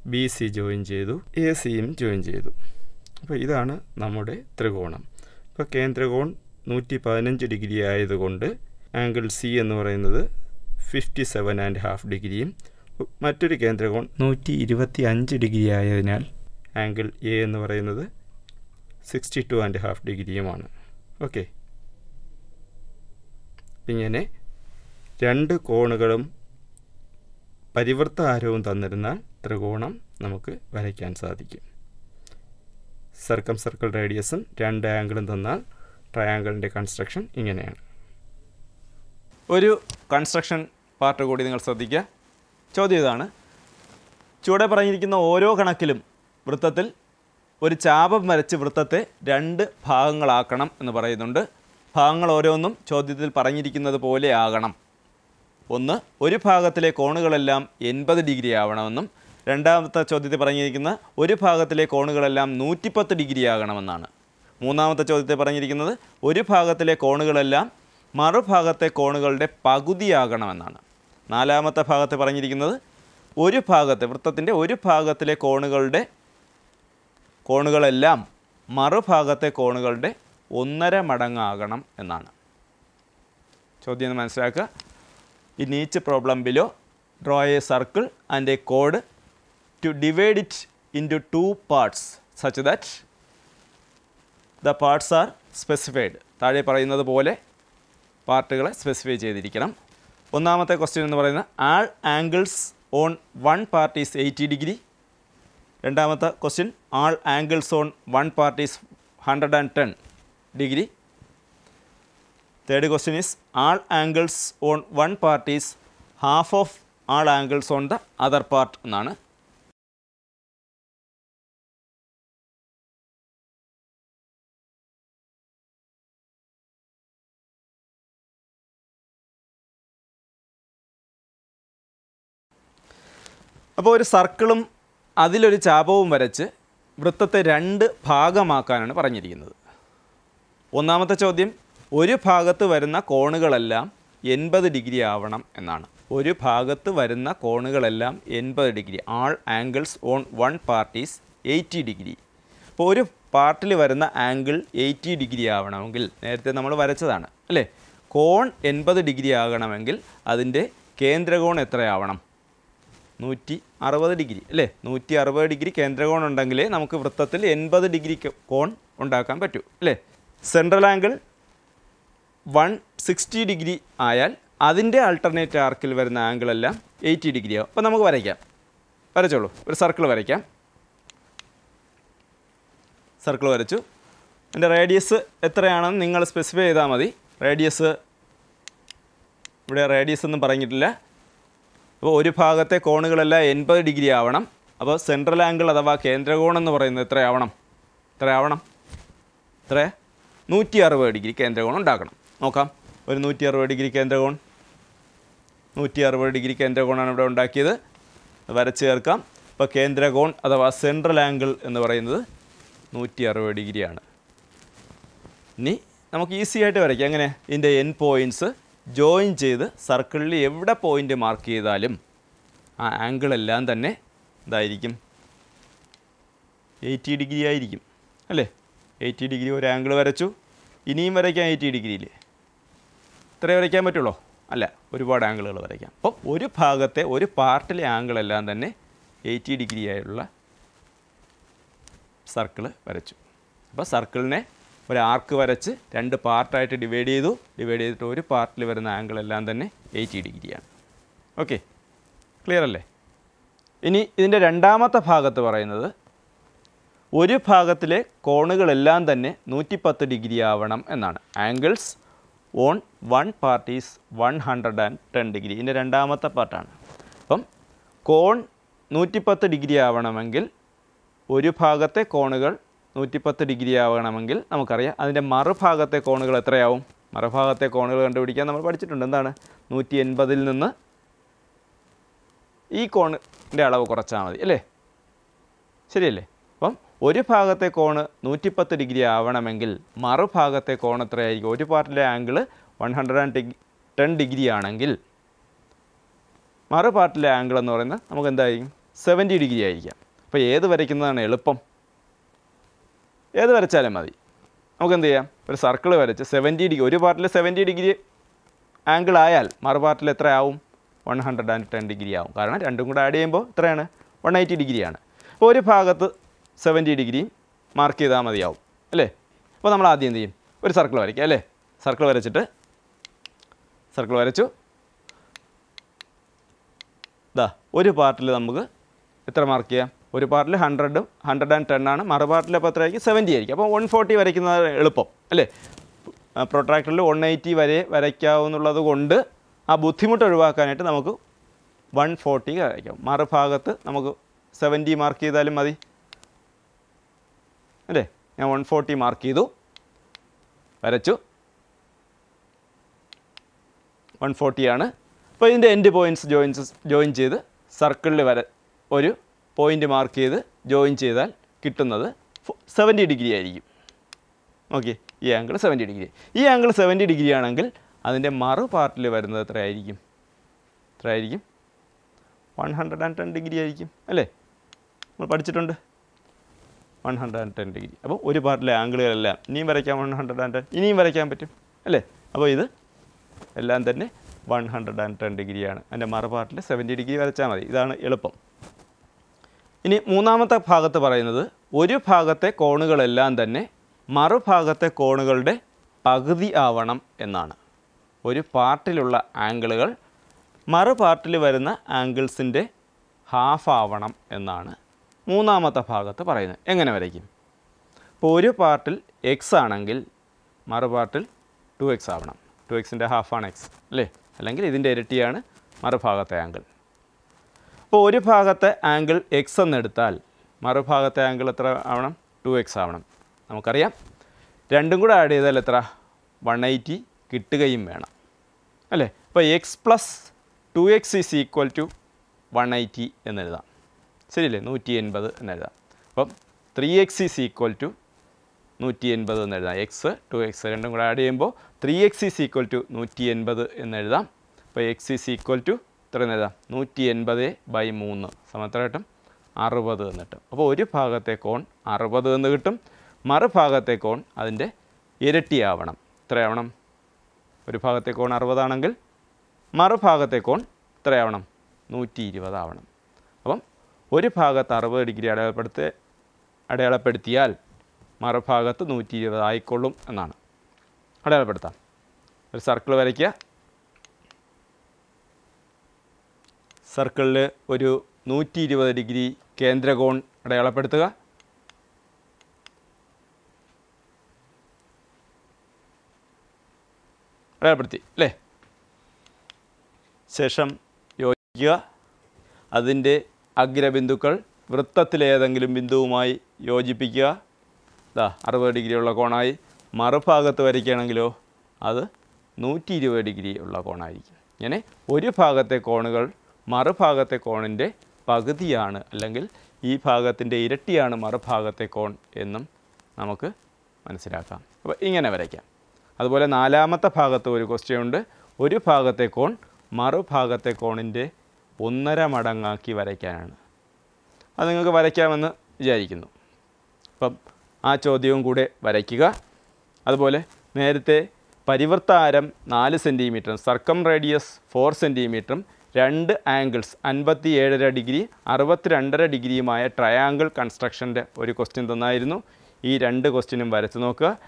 ബി സി ജോയിൻ ചെയ്തു. എ സിയും ജോയിൻ ചെയ്തു. അപ്പോൾ ഇതാണ് നമ്മുടെ ത്രികോണം. ഇപ്പോൾ കേന്ദ്രകോൺ നൂറ്റി പതിനഞ്ച് ഡിഗ്രി ആയതുകൊണ്ട് ആംഗിൾ സി എന്ന് പറയുന്നത് ഫിഫ്റ്റി സെവൻ ആൻഡ് ഹാഫ് ഡിഗ്രിയും മറ്റൊരു കേന്ദ്രകോൺ നൂറ്റി ഇരുപത്തി അഞ്ച് ഡിഗ്രി ആയതിനാൽ ആംഗിൾ എ എന്ന് പറയുന്നത് സിക്സ്റ്റി ടു ആൻഡ് ഹാഫ് ഡിഗ്രിയുമാണ്. ഓക്കെ. ഇങ്ങനെ രണ്ട് കോണുകളും പരിവർത്ത ആരവും തന്നിരുന്നാൽ ത്രികോണം നമുക്ക് വരയ്ക്കാൻ സാധിക്കും. സർക്കം സർക്കിൾ റേഡിയസും രണ്ട് ആംഗിളും തന്നാൽ ട്രയാങ്കിളിന്റെ കൺസ്ട്രക്ഷൻ ഇങ്ങനെയാണ്. ഒരു കൺസ്ട്രക്ഷൻ പാർട്ട് കൂടി നിങ്ങൾ ശ്രദ്ധിക്കുക. ചോദ്യം ഇതാണ്. ചുവടെ പറഞ്ഞിരിക്കുന്ന ഓരോ കണക്കിലും വൃത്തത്തിൽ ഒരു ചാപം വരച്ച് വൃത്തത്തെ രണ്ട് ഭാഗങ്ങളാക്കണം എന്ന് പറയുന്നുണ്ട്. ഭാഗങ്ങൾ ഓരോന്നും ചോദ്യത്തിൽ പറഞ്ഞിരിക്കുന്നത് പോലെ ആകണം. ഒന്ന് ഒരു ഭാഗത്തിലെ കോണുകളെല്ലാം എൺപത് ഡിഗ്രി ആവണമെന്നും രണ്ടാമത്തെ ചോദ്യത്തിൽ പറഞ്ഞിരിക്കുന്ന ഒരു ഭാഗത്തിലെ കോണുകളെല്ലാം നൂറ്റിപ്പത്ത് ഡിഗ്രി ആകണമെന്നാണ് മൂന്നാമത്തെ ചോദ്യത്തിൽ പറഞ്ഞിരിക്കുന്നത് ഒരു ഭാഗത്തിലെ കോണുകളെല്ലാം മറുഭാഗത്തെ കോണുകളുടെ പകുതിയാകണമെന്നാണ്. നാലാമത്തെ ഭാഗത്ത് പറഞ്ഞിരിക്കുന്നത് ഒരു ഭാഗത്തെ വൃത്തത്തിന്റെ ഒരു ഭാഗത്തിലെ കോണുകളുടെ കോണുകളെല്ലാം മറുഭാഗത്തെ കോണുകളുടെ ഒന്നര മടങ്ങാകണം എന്നാണ്. ചോദ്യം മനസ്സിലാക്കുക. In each problem below draw a circle and a chord to divide it into two parts such that the parts are specified. താഴെ പറയുന്നത് പോലെ പാർട്ടുകളെ സ്പെസിഫൈ ചെയ്തിരിക്കണം. ഒന്നാമത്തെ ക്വസ്റ്റ്യൻ എന്ന് പറയുന്നത് all angles on one part is eighty degree രണ്ടാമത്തെ question all angles on one part is hundred and ten degree third question is all angles on one part is half of all angles on the other part എന്നാണ് അപ്പോൾ ഒരു സർക്കിളും അതിലൊരു ചാപവും വരച്ച് വൃത്തത്തെ രണ്ട് ഭാഗമാക്കാനാണ് പറഞ്ഞിരിക്കുന്നത്. ഒന്നാമത്തെ ചോദ്യം ഒരു ഭാഗത്ത് വരുന്ന കോണുകളെല്ലാം എൺപത് ഡിഗ്രി ആവണം എന്നാണ്. ഒരു ഭാഗത്ത് വരുന്ന കോണുകളെല്ലാം എൺപത് degree all angles on one part is eighty degree. അപ്പോൾ ഒരു പാർട്ടിൽ വരുന്ന ആംഗിൾ എയ്റ്റി ഡിഗ്രി ആവണമെങ്കിൽ നേരത്തെ നമ്മൾ വരച്ചതാണ് അല്ലേ? കോൺ എൺപത് ഡിഗ്രി ആകണമെങ്കിൽ അതിന്റെ കേന്ദ്രകോൺ എത്രയാവണം? നൂറ്റി അറുപത് ഡിഗ്രി അല്ലേ? നൂറ്റി അറുപത് ഡിഗ്രി കേന്ദ്രകോൺ ഉണ്ടെങ്കിൽ നമുക്ക് വൃത്തത്തിൽ എൺപത് ഡിഗ്രി കോൺ ഉണ്ടാക്കാൻ പറ്റൂ അല്ലേ? Central angle one sixty degree ആയാൽ അതിന്റെ ആൾട്ടർനേറ്റ് ആർക്കിൽ വരുന്ന ആംഗിളെല്ലാം എയ്റ്റി ഡിഗ്രി ആവും. അപ്പോൾ നമുക്ക് വരയ്ക്കാം. വരച്ചോളൂ. ഒരു സർക്കിൾ വരയ്ക്കാം. സർക്കിൾ വരച്ചു. എന്റെ റേഡിയസ് എത്രയാണെന്ന് നിങ്ങൾ സ്പെസിഫൈ ചെയ്താൽ മതി. റേഡിയസ് ഇവിടെ റേഡിയസ് ഒന്നും പറഞ്ഞിട്ടില്ല. അപ്പോൾ ഒരു ഭാഗത്തെ കോണുകളെല്ലാം എൺപത് ഡിഗ്രി ആവണം. അപ്പോൾ സെൻട്രൽ ആംഗിൾ അഥവാ കേന്ദ്രകോൺ എന്ന് പറയുന്നത് എത്രയാവണം? എത്രയാവണം? എത്ര നൂറ്റി അറുപത് ഡിഗ്രി കേന്ദ്രകോൺ ഉണ്ടാക്കണം. നോക്കാം. ഒരു നൂറ്റി അറുപത് ഡിഗ്രി കേന്ദ്രകോൺ. നൂറ്റി അറുപത് ഡിഗ്രി കേന്ദ്രകോണാണ് ഇവിടെ ഉണ്ടാക്കിയത്. വരച്ച് ചേർക്കാം. അപ്പോൾ കേന്ദ്രകോൺ അഥവാ സെൻട്രൽ ആംഗിൾ എന്ന് പറയുന്നത് നൂറ്റി അറുപത് ഡിഗ്രിയാണ്. ഇനി നമുക്ക് ഈസി ആയിട്ട് വരയ്ക്കാം. എങ്ങനെ? ഇതിന്റെ എൻ പോയിന്റ്സ് ജോയിൻ ചെയ്ത് സർക്കിളിൽ എവിടെ പോയിന്റ് മാർക്ക് ചെയ്താലും ആ ആംഗിളെല്ലാം തന്നെ ഇതായിരിക്കും. എയ്റ്റി ഡിഗ്രി ആയിരിക്കും അല്ലേ? എയ്റ്റി ഡിഗ്രി ഒരു ആംഗിൾ വരച്ചു. ഇനിയും വരയ്ക്കാം എയ്റ്റി ഡിഗ്രിയിൽ. ഇത്രേ വരയ്ക്കാൻ പറ്റുള്ളൂ? അല്ല ഒരുപാട് ആംഗിളുകൾ വരയ്ക്കാം. അപ്പോൾ ഒരു ഭാഗത്തെ ഒരു പാർട്ടിലെ ആംഗിളെല്ലാം തന്നെ എയ്റ്റി ഡിഗ്രി ആയുള്ള സർക്കിൾ വരച്ചു. അപ്പോൾ സർക്കിളിനെ ഒരു ആർക്ക് വരച്ച് രണ്ട് പാർട്ടായിട്ട് ഡിവൈഡ് ചെയ്തു. ഡിവൈഡ് ചെയ്തിട്ട് ഒരു പാർട്ടിൽ വരുന്ന ആംഗിൾ എല്ലാം തന്നെ എയ്റ്റി ഡിഗ്രിയാണ്. ഓക്കെ ക്ലിയർ അല്ലേ? ഇനി ഇതിന്റെ രണ്ടാമത്തെ ഭാഗത്ത് പറയുന്നത് ഒരു ഭാഗത്തിലെ കോണുകളെല്ലാം തന്നെ നൂറ്റിപ്പത്ത് ഡിഗ്രി ആവണം എന്നാണ്. Angles on one part is one hundred and ten degree. ഇതിന്റെ രണ്ടാമത്തെ പാർട്ടാണ്. അപ്പം കോൺ നൂറ്റിപ്പത്ത് ഡിഗ്രി ആവണമെങ്കിൽ ഒരു ഭാഗത്തെ കോണുകൾ നൂറ്റിപ്പത്ത് ഡിഗ്രി ആവണമെങ്കിൽ നമുക്കറിയാം. അതിന്റെ മറുഭാഗത്തെ കോണുകൾ എത്രയാവും? മറുഭാഗത്തെ കോണുകൾ കണ്ടുപിടിക്കാൻ നമ്മൾ പഠിച്ചിട്ടുണ്ട്. എന്താണ്? നൂറ്റി എൺപതിൽ നിന്ന് ഈ കോണിന്റെ അളവ് കുറച്ചാൽ മതി അല്ലേ? ശരിയല്ലേ? അപ്പം ഒരു ഭാഗത്തെ കോണ് നൂറ്റിപ്പത്ത് ഡിഗ്രി ആവണമെങ്കിൽ മറുഭാഗത്തെ കോൺ എത്രയായിരിക്കും? ഒരു പാർട്ടിലെ angle one hundred and ten degree ആണെങ്കിൽ മറുപാർട്ടിലെ ആംഗിൾ എന്ന് പറയുന്നത് നമുക്ക് എന്തായിരിക്കും? സെവന്റി ഡിഗ്രി ആയിരിക്കാം. അപ്പോൾ ഏത് വരയ്ക്കുന്നതാണ് എളുപ്പം? ഏത് വരച്ചാലും മതി. നമുക്ക് എന്ത് ചെയ്യാം ഒരു സർക്കിൾ വരച്ച് സെവന്റി ഡിഗ്രി ഒരു പാർട്ടിൽ സെവന്റി ഡിഗ്രി ആംഗിൾ ആയാൽ മറു പാർട്ടിൽ എത്ര ആവും? One hundred and ten degree ആവും. കാരണം രണ്ടും കൂടെ ആഡ് ചെയ്യുമ്പോൾ എത്രയാണ്? വൺ എയ്റ്റി ഡിഗ്രിയാണ് അപ്പോൾ ഒരു ഭാഗത്ത് സെവന്റി ഡിഗ്രി മാർക്ക് ചെയ്താൽ മതിയാവും. അല്ലേ? അപ്പോൾ നമ്മൾ ആദ്യം എന്ത് ചെയ്യും? ഒരു സർക്കിൾ വരയ്ക്കുക അല്ലേ? സർക്കിൾ വരച്ചിട്ട് സർക്കിൾ വരച്ചു. ഇതാ ഒരു പാർട്ടിൽ നമുക്ക് എത്ര മാർക്ക് ചെയ്യാം? ഒരു പാർട്ടിൽ ഹൺഡ്രഡും ഹൺഡ്രഡ് ആൻഡ് ടെൻ ആണ്. മറു പാർട്ടിൽ അപ്പോൾ ആയിരിക്കും സെവന്റി ആയിരിക്കും. അപ്പോൾ വൺ ഫോർട്ടി വരയ്ക്കുന്നത് എളുപ്പം അല്ലേ? പ്രൊട്രാക്ടറിൽ വൺ എയ്റ്റി വരെ വരയ്ക്കാവുന്നുള്ളത് കൊണ്ട് ആ ബുദ്ധിമുട്ട് ഒഴിവാക്കാനായിട്ട് നമുക്ക് വൺ ഫോർട്ടി വരയ്ക്കാം. മറുഭാഗത്ത് നമുക്ക് സെവന്റി മാർക്ക് ചെയ്താലും മതി. അല്ലേ? ഞാൻ വൺ ഫോർട്ടി മാർക്ക് ചെയ്തു. വരച്ചു. വൺ ഫോർട്ടിയാണ് അപ്പോൾ ഇതിന്റെ എൻഡ് പോയിന്റ്സ് ജോയിൻസ് ജോയിൻ ചെയ്ത് സർക്കിളിൽ വര ഒരു പോയിന്റ് മാർക്ക് ചെയ്ത് ജോയിൻ ചെയ്താൽ കിട്ടുന്നത് സെവന്റി ഡിഗ്രി ആയിരിക്കും. ഓക്കെ ഈ ആംഗിൾ സെവന്റി ഡിഗ്രി ഈ ആംഗിൾ സെവന്റി ഡിഗ്രി ആണെങ്കിൽ അതിന്റെ മറു പാർട്ടിൽ വരുന്നത് എത്ര ആയിരിക്കും one hundred and ten degree ആയിരിക്കും അല്ലേ? നമ്മൾ പഠിച്ചിട്ടുണ്ട്. One hundred and ten degree അപ്പോൾ ഒരു പാർട്ടിലെ ആംഗിളുകളെല്ലാം ഇനിയും വരയ്ക്കാം വൺ ഹൺഡ്രഡ് ആൻഡ് ടെൻ ഇനിയും വരയ്ക്കാൻ പറ്റും അല്ലേ? അപ്പോൾ ഇത് എല്ലാം തന്നെ വൺ ഹൺഡ്രഡ് ആൻഡ് ടെൻ ഡിഗ്രിയാണ് അതിന്റെ മറുപാർട്ടിൽ സെവന്റി ഡിഗ്രി വരച്ചാൽ മതി. ഇതാണ് എളുപ്പം. ഇനി മൂന്നാമത്തെ ഭാഗത്ത് പറയുന്നത് ഒരു ഭാഗത്തെ കോണുകളെല്ലാം തന്നെ മറുഭാഗത്തെ കോണുകളുടെ പകുതി ആവണം എന്നാണ്. ഒരു പാർട്ടിലുള്ള ആംഗിളുകൾ മറു പാർട്ടിൽ വരുന്ന ആംഗിൾസിന്റെ ഹാഫ് ആവണം എന്നാണ് മൂന്നാമത്തെ ഭാഗത്ത് പറയുന്നത്. എങ്ങനെ വരയ്ക്കും? ഇപ്പോൾ ഒരു പാർട്ടിൽ എക്സ് ആണെങ്കിൽ മറു പാർട്ടിൽ ടു എക്സ് ആവണം ടു എക്സിന്റെ ഹാഫാണ് എക്സ് അല്ലേ? അല്ലെങ്കിൽ ഇതിന്റെ ഇരട്ടിയാണ് മറുഭാഗത്തെ ആംഗിൾ. അപ്പോൾ ഒരു ഭാഗത്തെ ആംഗിൾ എക്സ് എന്നെടുത്താൽ മറുഭാഗത്തെ ആംഗിൾ എത്ര ആവണം? ടു എക്സ് ആവണം. നമുക്കറിയാം. രണ്ടും കൂടെ ആഡ് ചെയ്താൽ എത്ര? വൺ എയ്റ്റി കിട്ടുകയും വേണം. അല്ലേ? അപ്പോൾ x plus two x is equal to one eighty എന്നെഴുതാം ശരിയല്ലേ? നൂറ്റി എൺപത് എന്നെഴുതാം അപ്പം three x is equal to നൂറ്റി എൺപത് എന്ന് എഴുതാം. എക്സ് ടു എക്സ് രണ്ടും കൂടെ ആഡ് ചെയ്യുമ്പോൾ three x is equal to നൂറ്റി എൺപത് എന്ന് എഴുതാം. അപ്പോൾ എക്സ് ഈസ് ഈക്വൽ ടു ഇത്ര നേതാ നൂറ്റി എൺപത് ബൈ മൂന്ന്. സമത്ര കിട്ടും? അറുപത് എന്ന് കിട്ടും. അപ്പോൾ ഒരു ഭാഗത്തെ കോൺ അറുപത് എന്ന് കിട്ടും. മറുഭാഗത്തെ കോൺ അതിന്റെ ഇരട്ടിയാവണം. ഇത്രയാവണം ഒരു ഭാഗത്തെ കോൺ അറുപതാണെങ്കിൽ മറുഭാഗത്തെ കോൺ ഇത്രയാവണം നൂറ്റി ഇരുപതാവണം അപ്പം ഒരു ഭാഗത്ത് അറുപത് ഡിഗ്രി അടയാളപ്പെടുത്തി അടയാളപ്പെടുത്തിയാൽ മറുഭാഗത്ത് നൂറ്റി ഇരുപത് ആയിക്കൊള്ളും എന്നാണ്. അടയാളപ്പെടുത്താം. ഒരു സർക്കിൾ വരയ്ക്കുക. സർക്കിളിൽ ഒരു നൂറ്റി ഇരുപത് ഡിഗ്രി കേന്ദ്രകോൺ അടയാളപ്പെടുത്തുക. അടയാളപ്പെടുത്തി അല്ലേ? ശേഷം യോജിക്കുക. അതിന്റെ അഗ്രബിന്ദുക്കൾ വൃത്തത്തിലേതെങ്കിലും ബിന്ദുവുമായി യോജിപ്പിക്കുക. ഇതാ അറുപത് ഡിഗ്രി ഉള്ള കോണായി. മറുഭാഗത്ത് വരയ്ക്കുകയാണെങ്കിലോ അത് നൂറ്റി ഇരുപത് ഡിഗ്രി ഉള്ള കോണായിരിക്കും. ഇങ്ങനെ ഒരു ഭാഗത്തെ കോണുകൾ മറുഭാഗത്തെ കോണിന്റെ പകുതിയാണ് അല്ലെങ്കിൽ ഈ ഭാഗത്തിന്റെ ഇരട്ടിയാണ് മറുഭാഗത്തെ കോൺ എന്നും നമുക്ക് മനസ്സിലാക്കാം. അപ്പോൾ ഇങ്ങനെ വരയ്ക്കാം. അതുപോലെ നാലാമത്തെ ഭാഗത്ത് ഒരു ക്വസ്റ്റ്യൻ ഉണ്ട്. ഒരു ഭാഗത്തെ കോൺ മറുഭാഗത്തെ കോണിന്റെ ഒന്നര മടങ്ങാക്കി വരയ്ക്കാനാണ്. അത് നിങ്ങൾക്ക് വരയ്ക്കാമെന്ന് വിചാരിക്കുന്നു. അപ്പം ആ ചോദ്യവും കൂടെ വരയ്ക്കുക. അതുപോലെ നേരത്തെ പരിവർത്താരം നാല് സെന്റിമീറ്ററും സർക്കം റേഡിയസ് ഫോർ സെന്റിമീറ്ററും രണ്ട് ആംഗിൾസ് അൻപത്തി ഏഴര ഡിഗ്രി അറുപത്തിരണ്ടര ഡിഗ്രിയുമായ ട്രയാങ്കിൾ കൺസ്ട്രക്ഷന്റെ ഒരു ക്വസ്റ്റ്യൻ തന്നായിരുന്നു. ഈ രണ്ട് ക്വസ്റ്റ്യനും വരച്ച് നോക്കുക.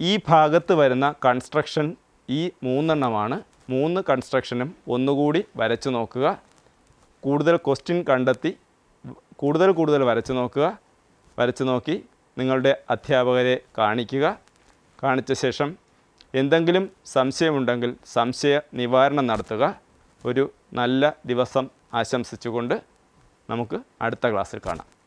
ഈ ഭാഗത്ത് വരുന്ന കൺസ്ട്രക്ഷൻ ഈ മൂന്നെണ്ണമാണ്. മൂന്ന് കൺസ്ട്രക്ഷനും ഒന്നുകൂടി വരച്ച് നോക്കുക. കൂടുതൽ ക്വസ്റ്റ്യൻ കണ്ടെത്തി കൂടുതൽ കൂടുതൽ വരച്ച് നോക്കുക. വരച്ച് നോക്കി നിങ്ങളുടെ അധ്യാപകരെ കാണിക്കുക. കാണിച്ച ശേഷം എന്തെങ്കിലും സംശയമുണ്ടെങ്കിൽ സംശയ നിവാരണം നടത്തുക. ഒരു നല്ല ദിവസം ആശംസിച്ചുകൊണ്ട് നമുക്ക് അടുത്ത ക്ലാസ്സിൽ കാണാം.